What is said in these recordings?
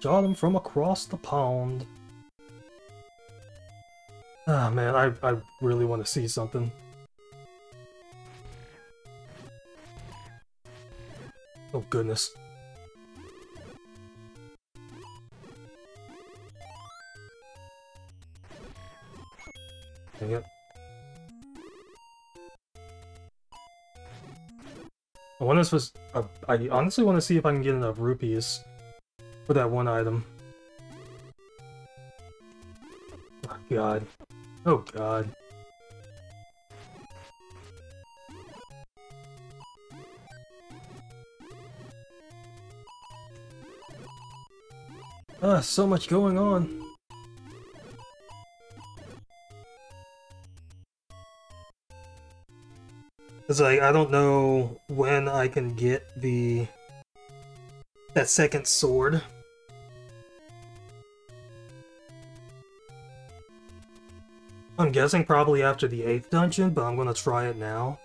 Shot him from across the pond. Ah, man, I, I really want to see something. Oh, goodness. Dang it. I wonder if uh, I honestly want to see if I can get enough rupees for that one item. Oh god. Oh god. Ah, so much going on. It's like, I don't know when I can get the... that second sword. I'm guessing probably after the 8th dungeon, but I'm gonna try it now.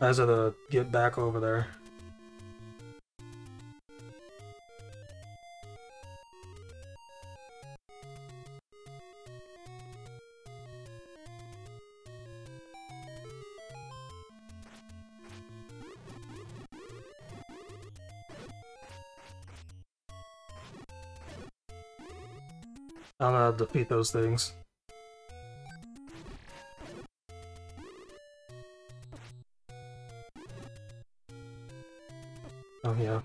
As I to uh, get back over there. I don't know how to defeat those things. Oh yeah.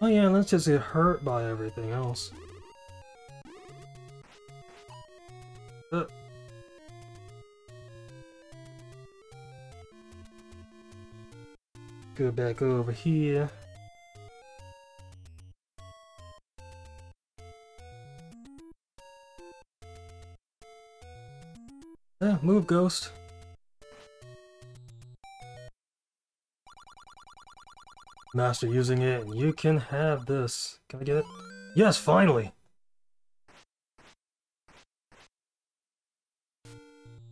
Oh yeah, let's just get hurt by everything else. Uh. Go back over here. Move, Ghost. Master using it, and you can have this. Can I get it? Yes, finally!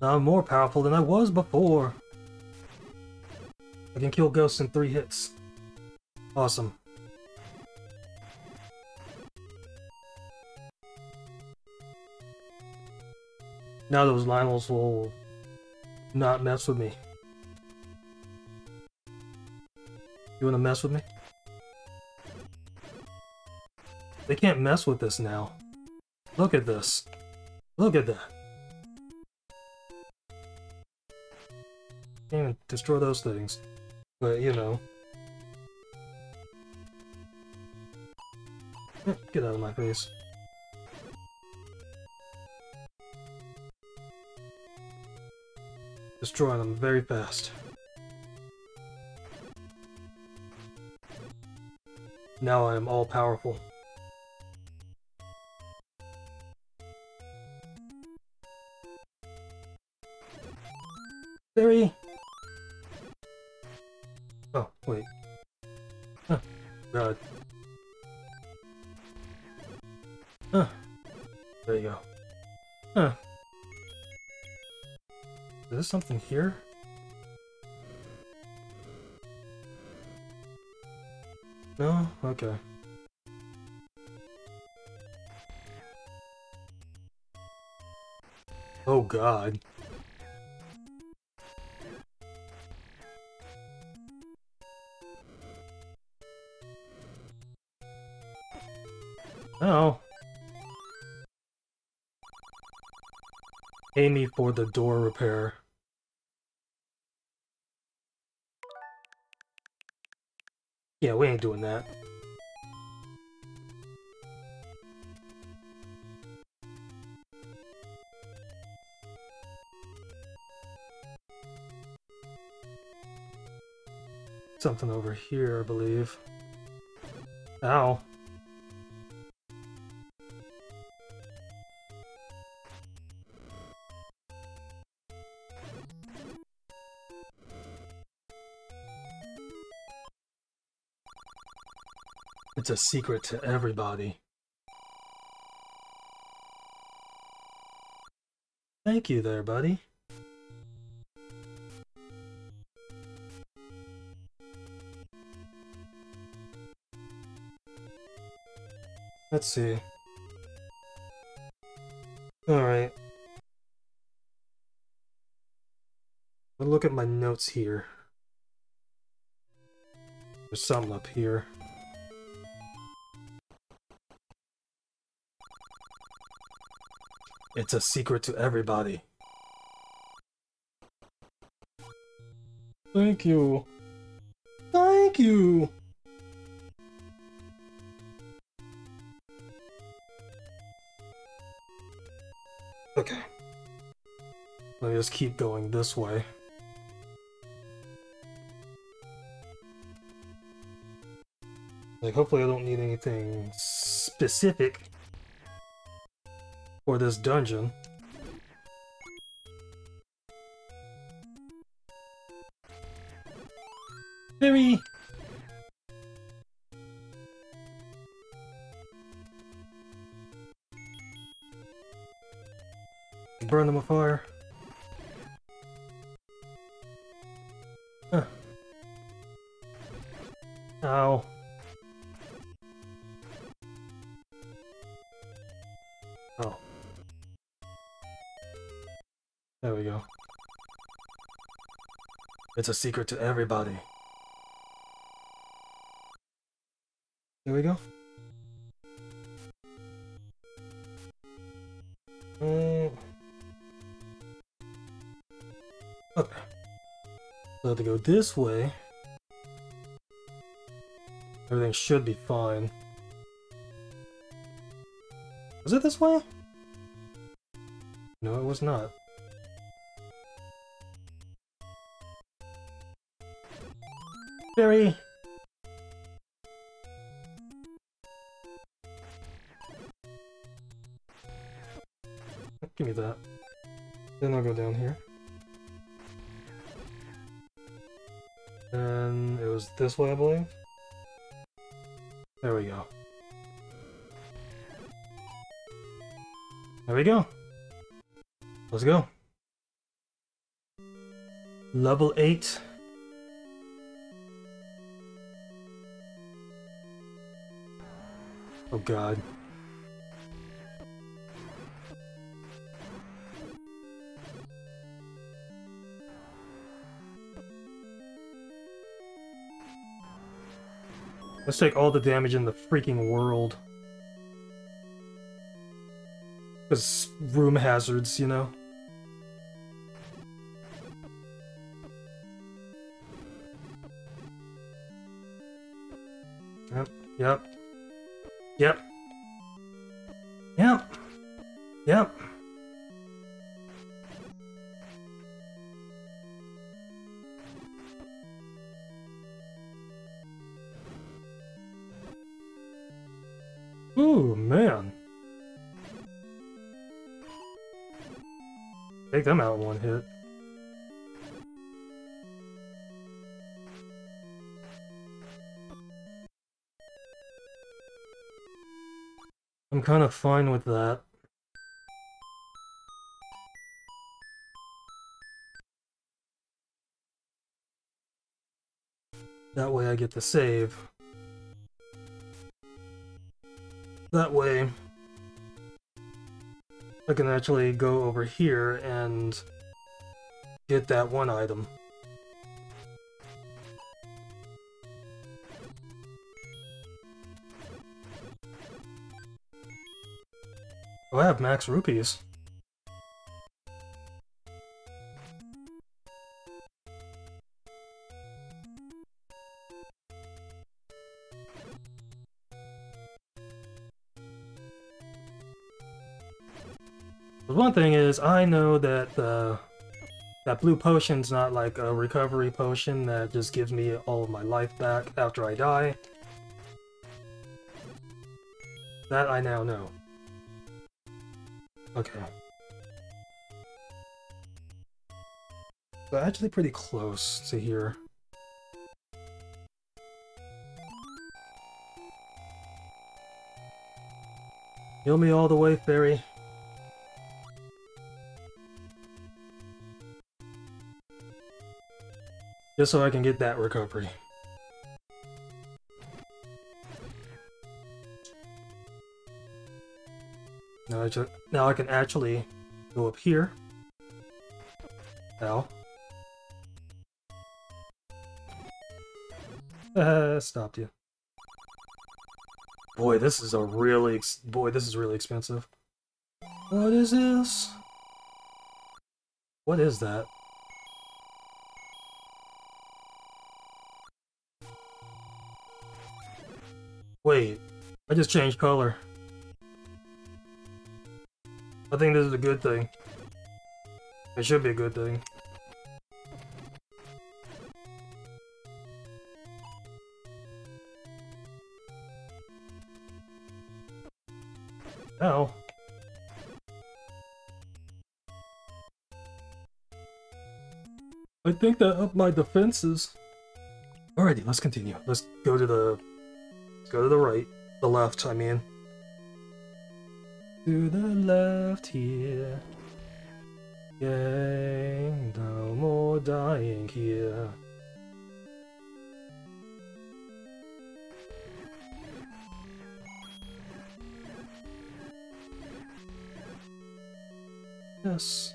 Now I'm more powerful than I was before. I can kill ghosts in three hits. Awesome. Now those Lynels will not mess with me. You wanna mess with me? They can't mess with this now. Look at this. Look at that. Can't even destroy those things. But, you know. Eh, get out of my face. Destroy them very fast. Now I am all powerful. Barry! Oh, wait. Huh. God. Huh. There you go. Huh. Is there something here? No? Okay. Oh god. Oh. Pay me for the door repair. Yeah, we ain't doing that. Something over here, I believe. Ow. it's a secret to everybody. Thank you there, buddy. Let's see. Alright. I'll look at my notes here. There's some up here. It's a secret to everybody. Thank you. Thank you! Okay. Let me just keep going this way. Like, hopefully I don't need anything specific for this dungeon. Very... Burn them afire. Huh. A secret to everybody. There we go. Mm. Okay. So to go this way, everything should be fine. Was it this way? No, it was not. Very. Give me that. Then I'll go down here. And it was this way, I believe. There we go. There we go. Let's go. Level 8. Oh god. Let's take all the damage in the freaking world. Because room hazards, you know? Yep, yep. Yep. Yep. Yep. Ooh, man. Take them out one hit. Kind of fine with that. That way I get the save. That way I can actually go over here and get that one item. Oh, I have max rupees. The one thing is, I know that the that blue potion's not like a recovery potion that just gives me all of my life back after I die. That I now know. Okay. But actually pretty close to here. Heal me all the way, fairy. Just so I can get that recovery. Now I, just, now I can actually go up here. Ow. Uh, stopped you. Boy, this is a really boy. This is really expensive. What is this? What is that? Wait, I just changed color. I think this is a good thing. It should be a good thing. Ow. I think that up my defenses. Alrighty, let's continue. Let's go to the... Let's go to the right. The left, I mean. To the left here. Yay, no more dying here. Yes.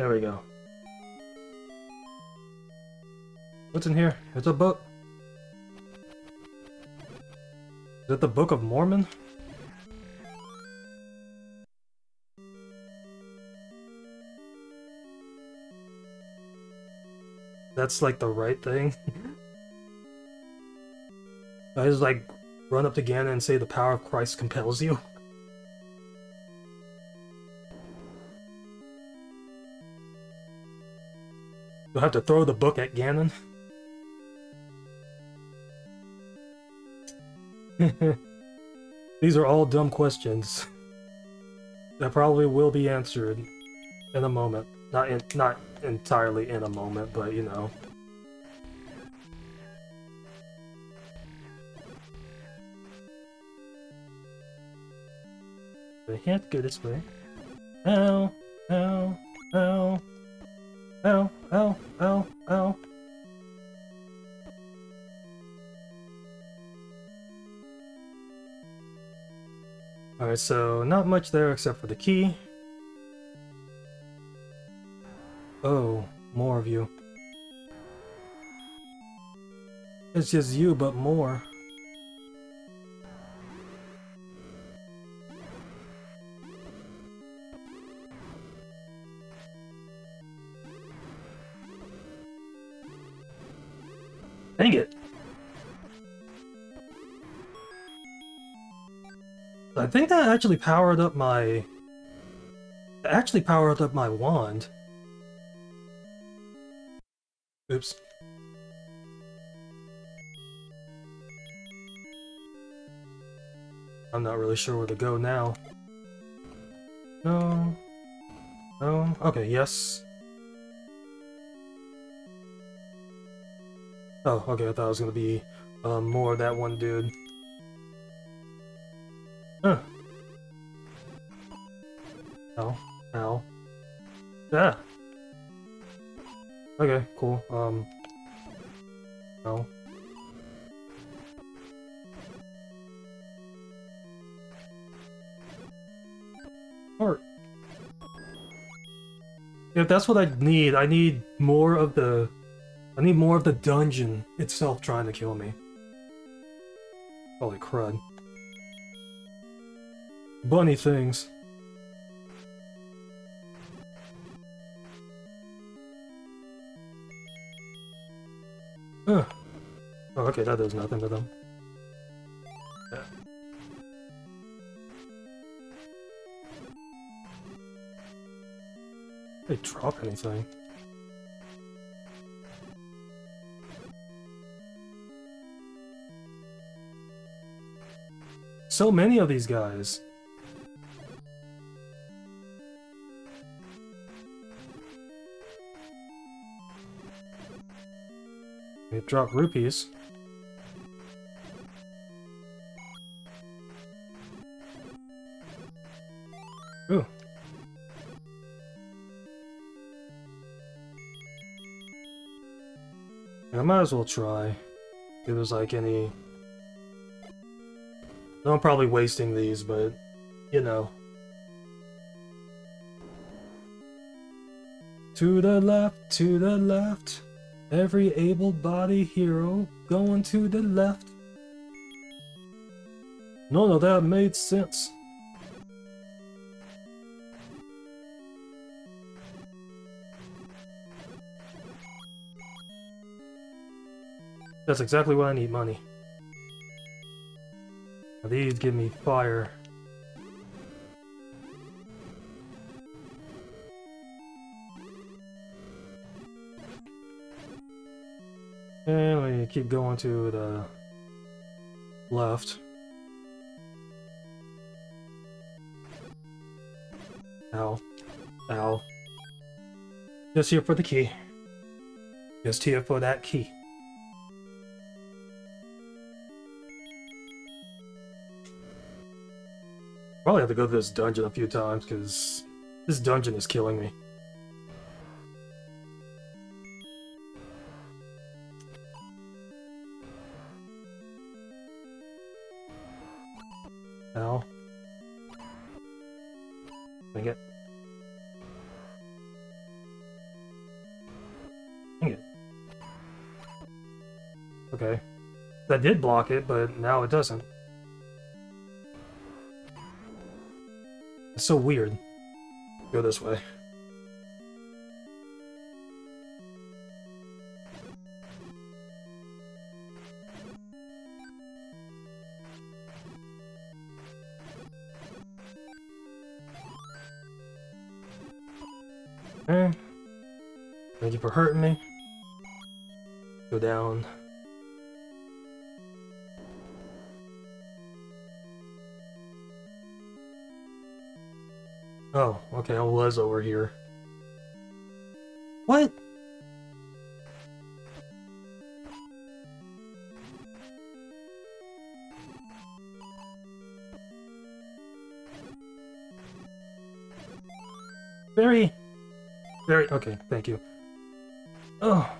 There we go. What's in here? It's a book. Is it the Book of Mormon? That's like the right thing. I just like run up to Ganon and say the power of Christ compels you. You'll have to throw the book at Ganon. These are all dumb questions. That probably will be answered in a moment. Not in, not entirely in a moment, but you know. I can't go this way. Ow, ow, ow, ow, ow, ow, ow. Alright, so not much there except for the key. Oh, more of you. It's just you, but more. Think that actually powered up my... Actually powered up my wand. Oops. I'm not really sure where to go now. No. No. Okay, yes. Oh, okay, I thought it was gonna be um, more of that one dude. Ow. Ow. Yeah. Okay, cool. Um. No. Heart. If that's what I need, I need more of the... I need more of the dungeon itself trying to kill me. Holy crud. Bunny things. Okay, that does nothing to them. They drop anything. So many of these guys. They drop rupees. Might as well try. If there's like any... No, I'm probably wasting these, but, you know. To the left, to the left. Every able-bodied hero going to the left. None of that made sense. That's exactly why I need money. Now these give me fire. And we keep going to the left. Ow. Ow. Just here for the key. Just here for that key. Probably have to go to this dungeon a few times, because this dungeon is killing me. Ow. Dang it. Dang it. Okay. That did block it, but now it doesn't. It's so weird. Go this way. Okay. Thank you for hurting me. Go down. Oh, okay, I was over here. What? Very, very, okay, thank you. Oh.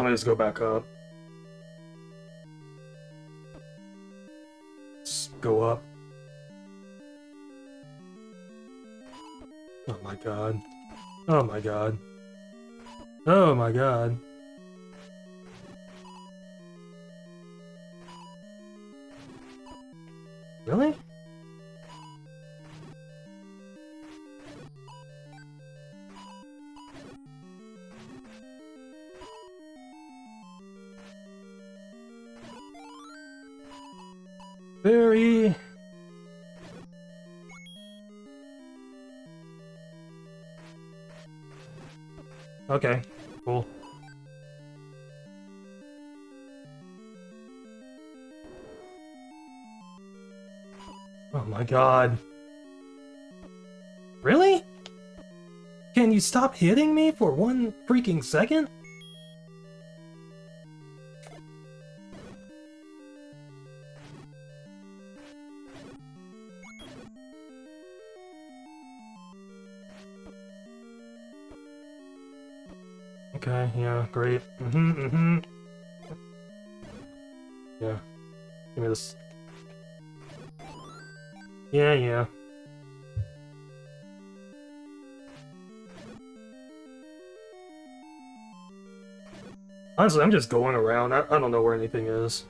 I'm gonna just go back up. Just go up. Oh my god. Oh my god. Oh my god. Okay, cool. Oh my god. Really? Can you stop hitting me for one freaking second? Great. Mm-hmm, mm-hmm. Yeah. Give me this. Yeah, yeah. Honestly, I'm just going around. I, I don't know where anything is.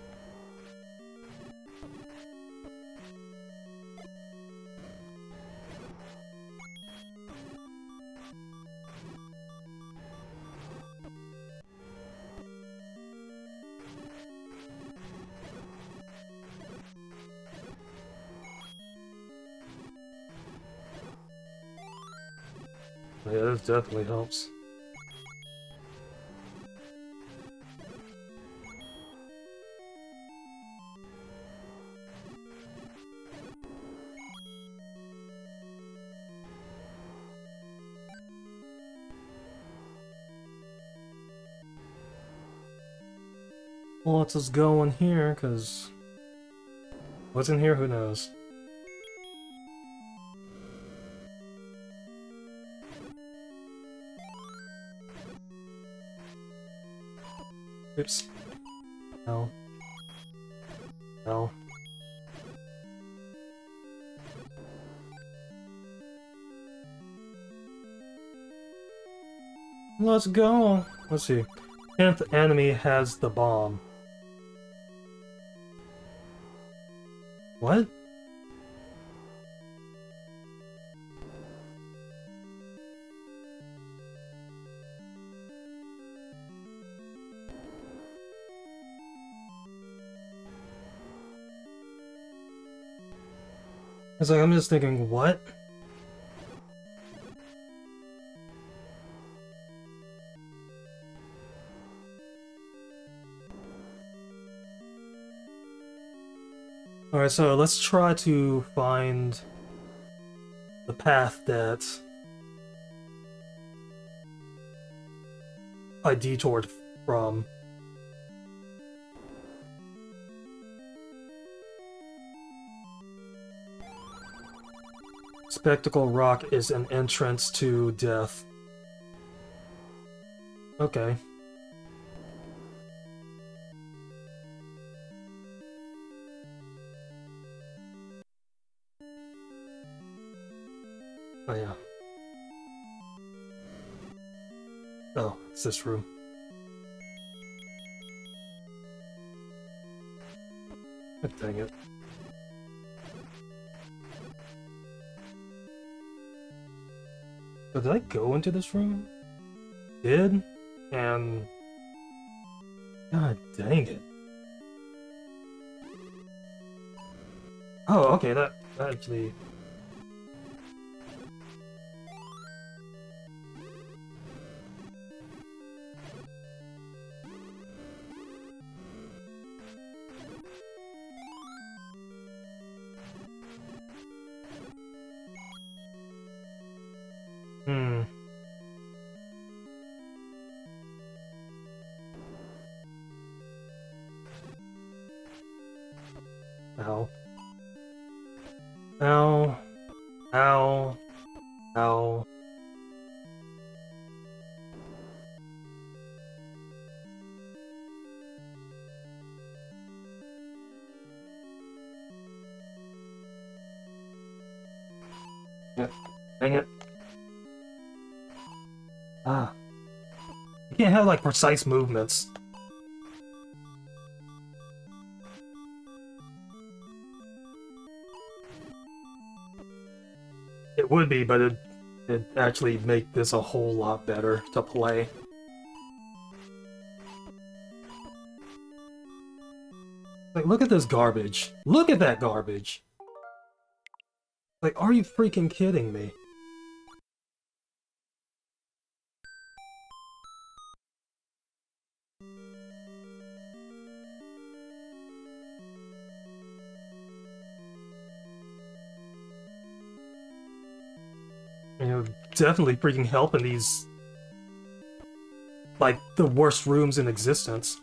Yeah, that definitely helps. Well, let's just go in here, because... What's in here? Who knows? Oops. No. No. Let's go. Let's see. Tenth enemy has the bomb. What? It's like, I'm just thinking, what? Alright, so let's try to find the path that I detoured from. Spectacle Rock is an entrance to death. Okay. Oh yeah. Oh, it's this room. Dang it. But did I go into this room? Did? And... God dang it. Oh, okay, that, that actually... Dang it. Ah. You can't have, like, precise movements. It would be, but it it actually make this a whole lot better to play. Like, look at this garbage. Look at that garbage! Like, are you freaking kidding me? Definitely freaking help in these, like, the worst rooms in existence.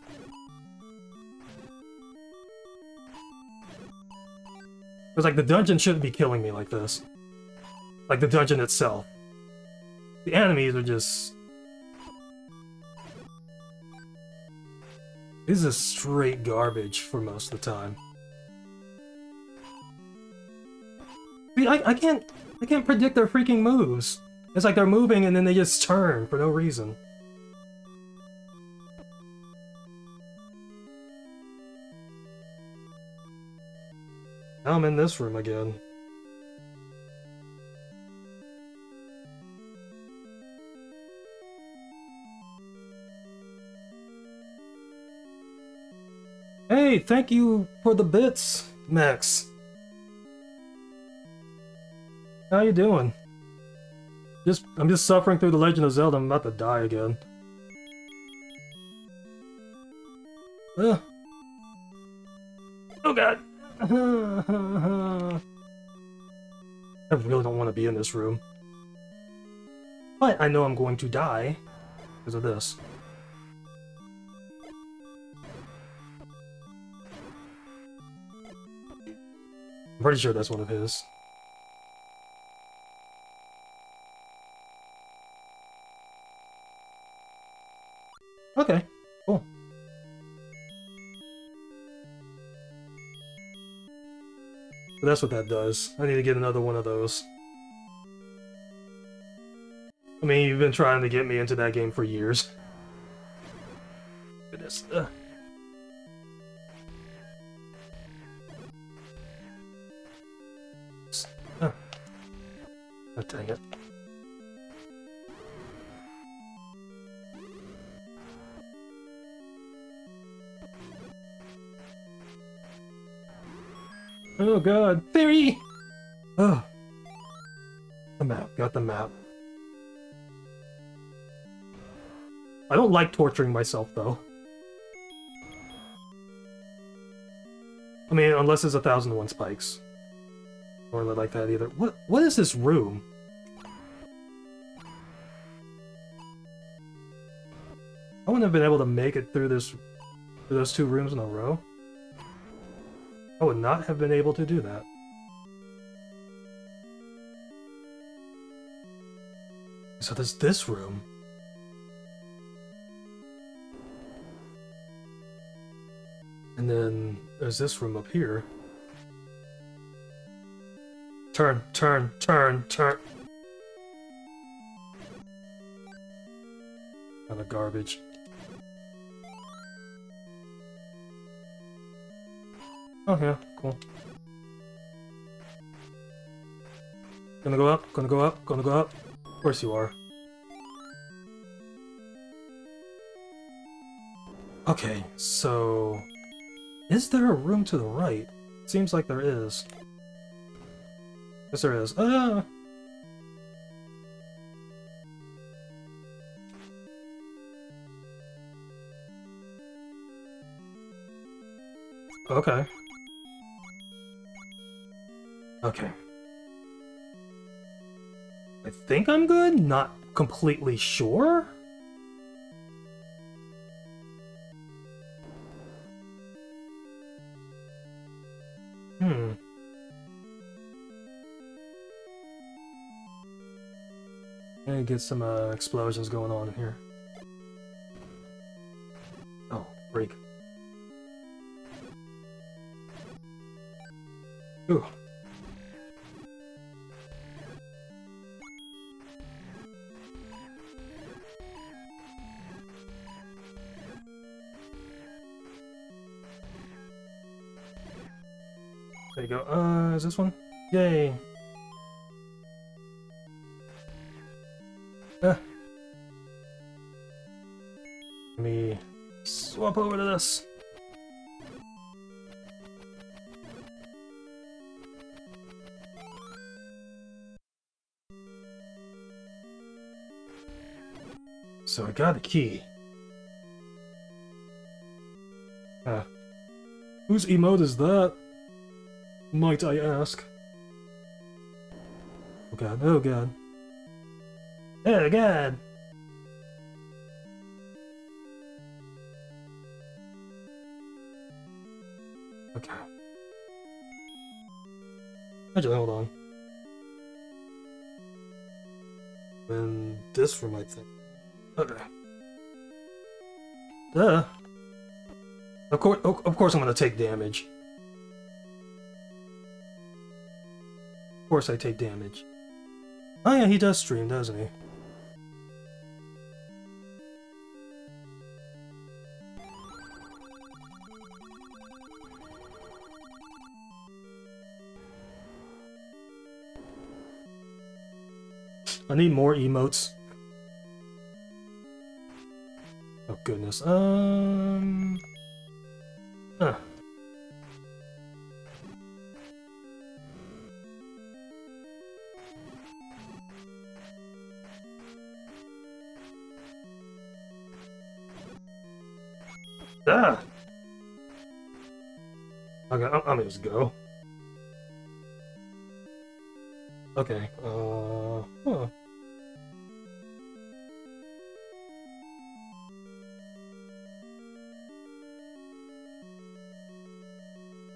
Because, like, the dungeon shouldn't be killing me like this. Like, the dungeon itself. The enemies are just... This is straight garbage for most of the time. I I can't I can't predict their freaking moves. It's like they're moving and then they just turn for no reason. Now I'm in this room again. Hey, thank you for the bits, Max. How you doing? Just, I'm just suffering through The Legend of Zelda. I'm about to die again. Ugh. Oh god. I really don't want to be in this room. But I know I'm going to die because of this. I'm pretty sure that's one of his. Okay, cool. So that's what that does. I need to get another one of those. I mean, you've been trying to get me into that game for years. Goodness. Ugh. Oh. Uh. oh, dang it. Oh god, theory! Oh. The map, got the map. I don't like torturing myself, though. I mean, unless it's a thousand and one spikes. Or like that either. What? What is this room? I wouldn't have been able to make it through this, through those two rooms in a row. I would not have been able to do that. So there's this room. And then there's this room up here. Turn, turn, turn, turn. Kind of garbage. Oh yeah, cool. Gonna go up, gonna go up, gonna go up. Of course you are. Okay, so... Is there a room to the right? Seems like there is. Yes, there is. Ah! Okay. Okay. I think I'm good? Not completely sure? Hmm. Get some uh, explosions going on here. Oh, freak. Ooh. You go. Uh, is this one? Yay! Uh. Let me swap over to this. So I got a key. Uh, whose emote is that? Might I ask? Oh god, oh god. Oh god! Okay. Actually, hold on. And this room, I think. Okay. Duh. Of course, of course I'm gonna take damage. Of course I take damage. Oh yeah, he does stream, doesn't he? I need more emotes. Oh goodness. Um. Ah. Okay, I'm, gonna just go. Okay. Uh. Huh.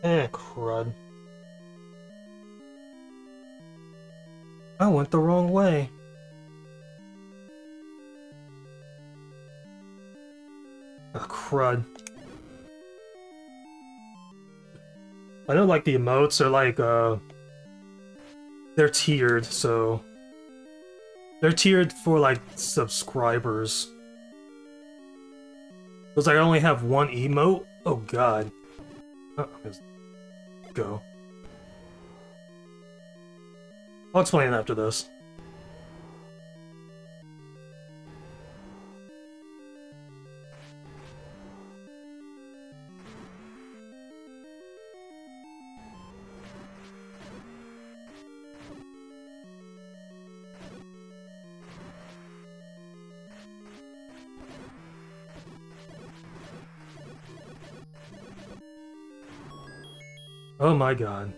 Eh, crud. I went the wrong way. Oh, crud. I know, like, the emotes are, like, uh... They're tiered, so... They're tiered for, like, subscribers. Because I only have one emote? Oh, God. Oh, go. I'll explain after this. Oh my god.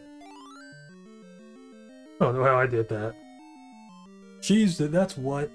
Oh, no, how I did that. Jeez, that's what?